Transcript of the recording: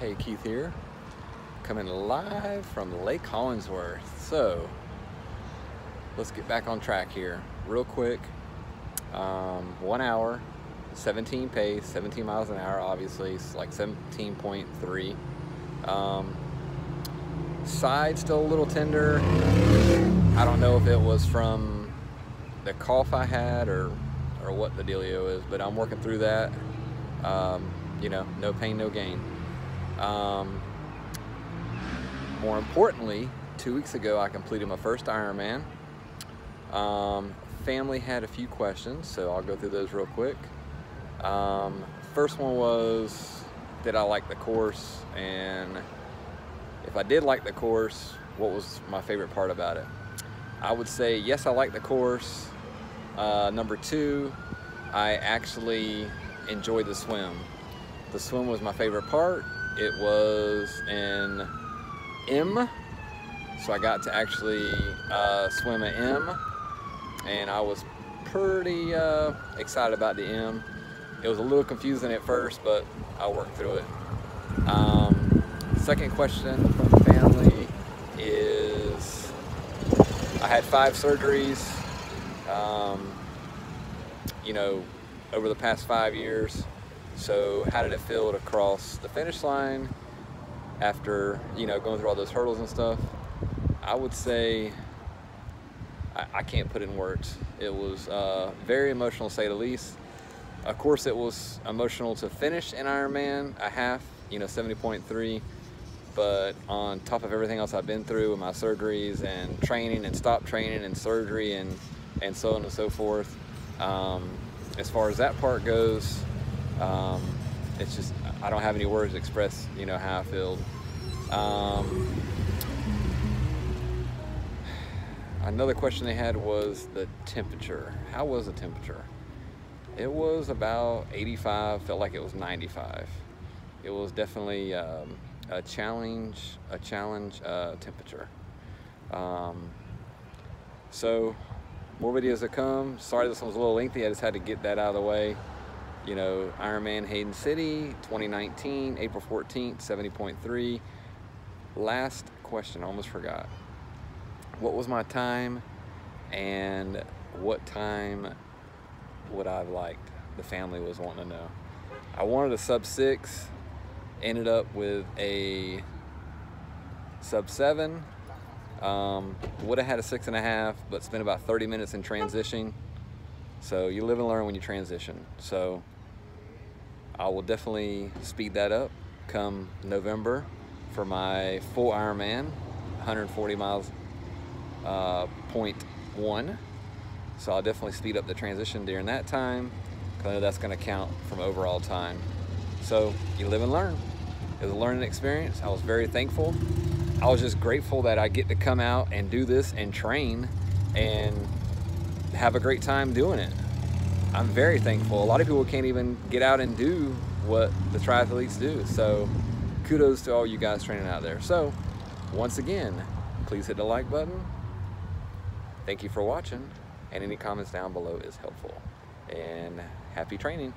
Hey, Keith here, coming live from Lake Hollingsworth. So, let's get back on track here real quick. Um, one hour, 17 pace, 17 miles an hour, obviously, it's like 17.3. Um, side still a little tender. I don't know if it was from the cough I had or, or what the dealio is, but I'm working through that. Um, you know, no pain, no gain. Um, more importantly, two weeks ago I completed my first Ironman. Um, family had a few questions, so I'll go through those real quick. Um, first one was, did I like the course? And if I did like the course, what was my favorite part about it? I would say, yes, I like the course. Uh, number two, I actually enjoyed the swim. The swim was my favorite part. It was an M, so I got to actually uh, swim an M, and I was pretty uh, excited about the M. It was a little confusing at first, but I worked through it. Um, second question from the family is, I had five surgeries, um, you know, over the past five years. So how did it feel to cross the finish line after, you know, going through all those hurdles and stuff? I would say I, I can't put in words. It was uh, very emotional, to say the least. Of course, it was emotional to finish an Ironman, a half, you know, 70.3. But on top of everything else I've been through with my surgeries and training and stop training and surgery and, and so on and so forth, um, as far as that part goes, um, it's just, I don't have any words to express, you know, how I feel. Um, another question they had was the temperature. How was the temperature? It was about 85, felt like it was 95. It was definitely um, a challenge, a challenge uh, temperature. Um, so more videos to come. Sorry this one was a little lengthy. I just had to get that out of the way. You know, Ironman Haines City, 2019, April 14th, 70.3. Last question, I almost forgot. What was my time and what time would I have liked? The family was wanting to know. I wanted a sub six, ended up with a sub seven. Um, would have had a six and a half, but spent about 30 minutes in transition. So you live and learn when you transition. So I will definitely speed that up come November for my full Ironman, 140 miles, uh, point one. So I'll definitely speed up the transition during that time because I know that's going to count from overall time. So you live and learn. It was a learning experience. I was very thankful. I was just grateful that I get to come out and do this and train and have a great time doing it. I'm very thankful. A lot of people can't even get out and do what the triathletes do. So kudos to all you guys training out there. So once again, please hit the like button. Thank you for watching and any comments down below is helpful. And happy training.